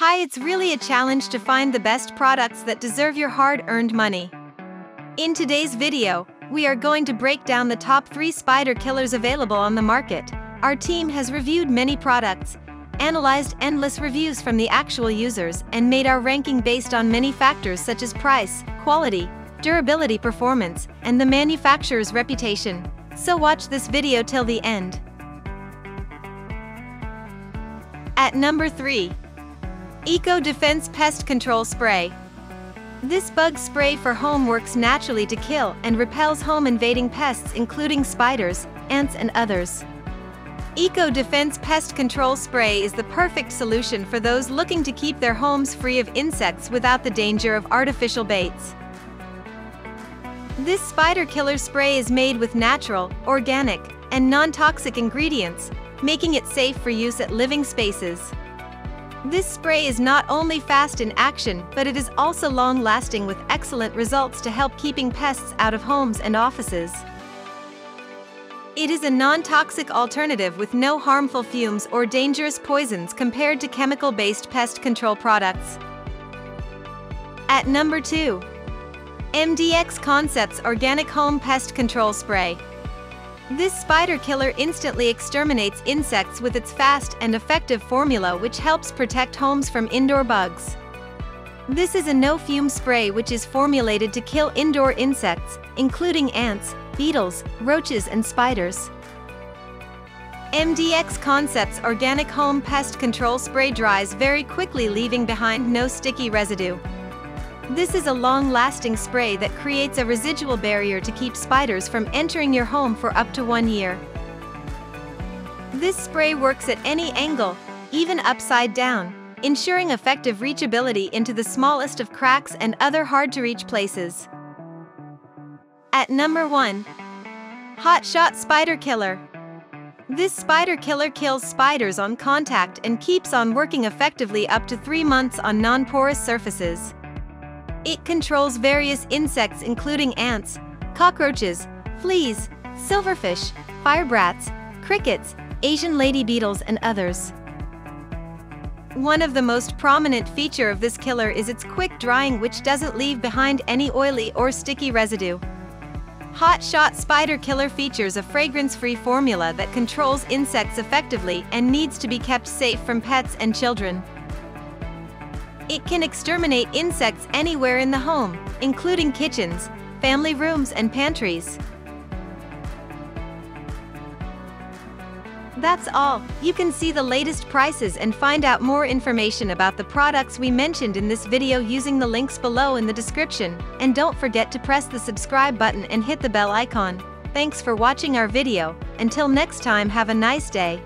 Hi, it's really a challenge to find the best products that deserve your hard-earned money. In today's video, we are going to break down the top 3 spider killers available on the market. Our team has reviewed many products, analyzed endless reviews from the actual users, and made our ranking based on many factors such as price, quality, durability performance, and the manufacturer's reputation. So watch this video till the end. At number 3. Eco Defense Pest Control Spray. This bug spray for home works naturally to kill and repels home-invading pests including spiders, ants and others. Eco Defense Pest Control Spray is the perfect solution for those looking to keep their homes free of insects without the danger of artificial baits. This spider killer spray is made with natural, organic, and non-toxic ingredients, making it safe for use at living spaces. This spray is not only fast in action, but it is also long-lasting with excellent results to help keeping pests out of homes and offices. It is a non-toxic alternative with no harmful fumes or dangerous poisons compared to chemical-based pest control products. At number 2. MDX Concepts Organic Home Pest Control Spray. This spider killer instantly exterminates insects with its fast and effective formula which helps protect homes from indoor bugs. This is a no-fume spray which is formulated to kill indoor insects, including ants, beetles, roaches and spiders. MDX Concepts Organic Home Pest Control Spray dries very quickly leaving behind no sticky residue. This is a long-lasting spray that creates a residual barrier to keep spiders from entering your home for up to one year. This spray works at any angle, even upside down, ensuring effective reachability into the smallest of cracks and other hard-to-reach places. At number 1. Hot Shot Spider Killer. This spider killer kills spiders on contact and keeps on working effectively up to 3 months on non-porous surfaces. It controls various insects including ants, cockroaches, fleas, silverfish, firebrats, crickets, Asian lady beetles and others. One of the most prominent feature of this killer is its quick drying which doesn't leave behind any oily or sticky residue. Hot Shot Spider Killer features a fragrance-free formula that controls insects effectively and needs to be kept safe from pets and children. It can exterminate insects anywhere in the home, including kitchens, family rooms and pantries. That's all. You can see the latest prices and find out more information about the products we mentioned in this video using the links below in the description. And don't forget to press the subscribe button and hit the bell icon. Thanks for watching our video. Until next time have a nice day.